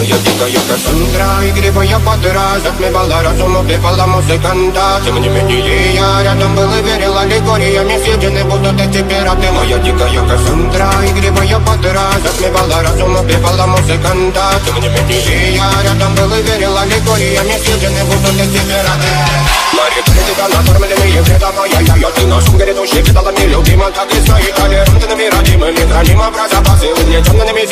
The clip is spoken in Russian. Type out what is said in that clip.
Моя дикая Кассандра Игривая подра Затмевала разум, убивала музыканта. Тем не менее я рядом был и верил Аллегориями. Съедены будут эти пираты Моя дикая Кассандра Игривая подра Затмевала разум, убивала музыканта. Тем не менее я рядом был и верил Аллегориями. Съедены будут эти пираты Мария, тебя накормленные вредом Моя я, я, ты нашим грядущий Кидалами любима, как и стоит Толерантными родимыми Храним образа, посылы, угнетенными